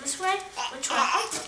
This way? Which way?